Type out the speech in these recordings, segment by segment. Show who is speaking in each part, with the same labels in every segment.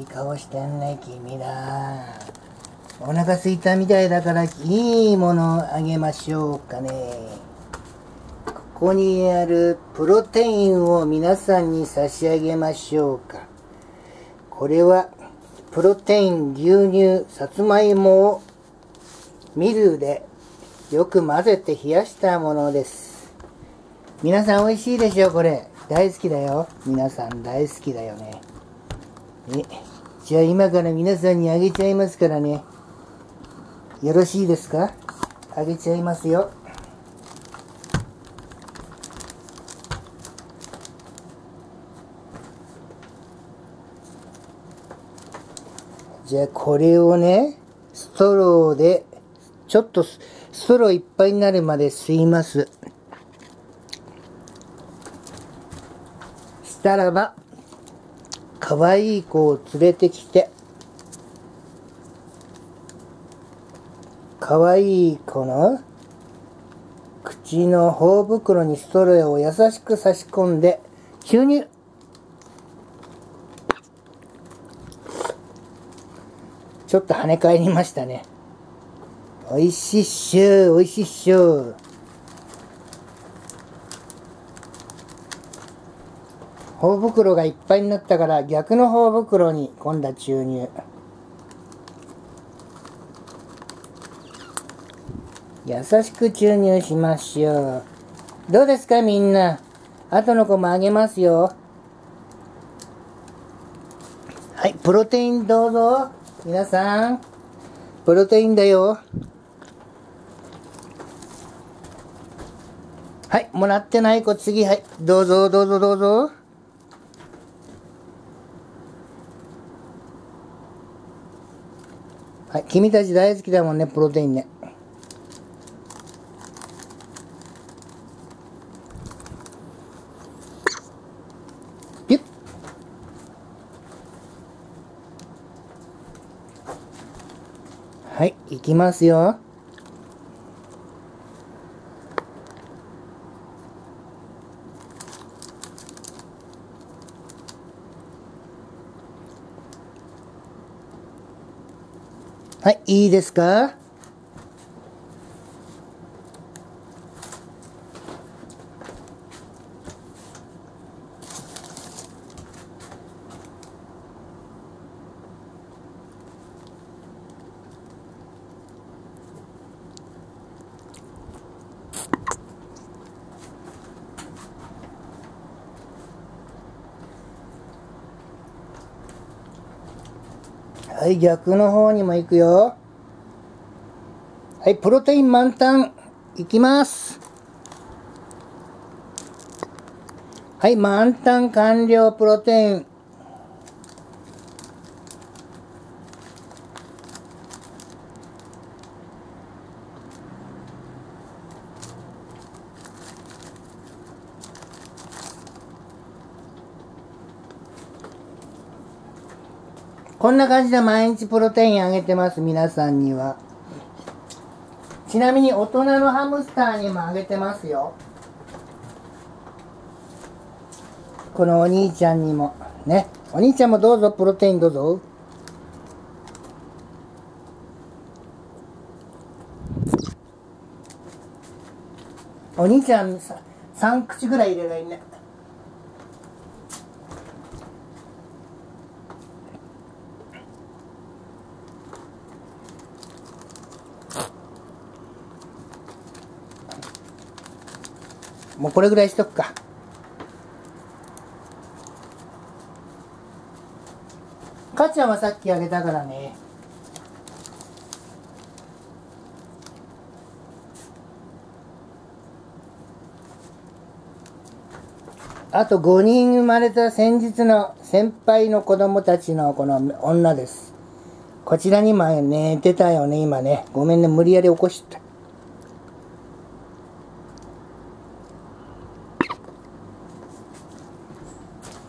Speaker 1: いい顔してんね君だお腹すいたみたいだからいいものをあげましょうかね。ここにあるプロテインを皆さんに差し上げましょうか。これはプロテイン牛乳さつまいもをミルでよく混ぜて冷やしたものです。皆さん美味しいでしょこれ。大好きだよ。皆さん大好きだよね。えじゃあ今から皆さんにあげちゃいますからね。よろしいですか？あげちゃいますよ。じゃあこれをねストローでちょっとストローいっぱいになるまで吸います。したらば可愛い子を連れてきて。可愛い子の口の頬袋にストローを優しく差し込んで注入ちょっと跳ね返りましたね。おいしっしょおいしっしょ頬袋がいっぱいになったから逆の頬袋に今度は注入。優しく注入しましょう。どうですかみんな？後の子もあげますよ。はいプロテインどうぞ。皆さんプロテインだよ。はいもらってない子次。はいどうぞどうぞどうぞ。はい君たち大好きだもんねプロテインね。ピュッ。はいいきますよ。はい、いいですか？はい、逆の方にも行くよ。はい、プロテイン満タン、いきます。はい、満タン完了、プロテイン。こんな感じで毎日プロテインあげてます、皆さんには。ちなみに大人のハムスターにもあげてますよ。このお兄ちゃんにも。ね。お兄ちゃんもどうぞ、プロテインどうぞ。お兄ちゃんさ3口ぐらい入れないね。もうこれぐらいしとくか。かちゃんはさっきあげたからね。あと5人生まれた先日の先輩の子供たちのこの女です。こちらにも寝てたよね、今ね。ごめんね、無理やり起こした。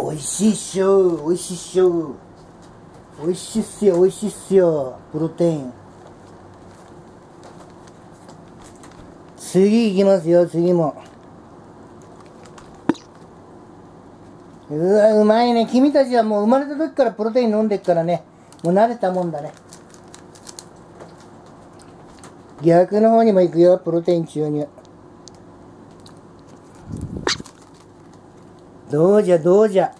Speaker 1: おいしいっしょおいしいっしょおいしいっすよおいしいっすよプロテイン次いきますよ次もうわ、うまいね。君たちはもう生まれた時からプロテイン飲んでっからね。もう慣れたもんだね。逆の方にも行くよ、プロテイン注入。どうじゃ、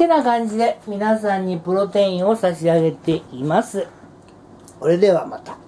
Speaker 1: っ。てな感じで皆さんにプロテインを差し上げています。それではまた。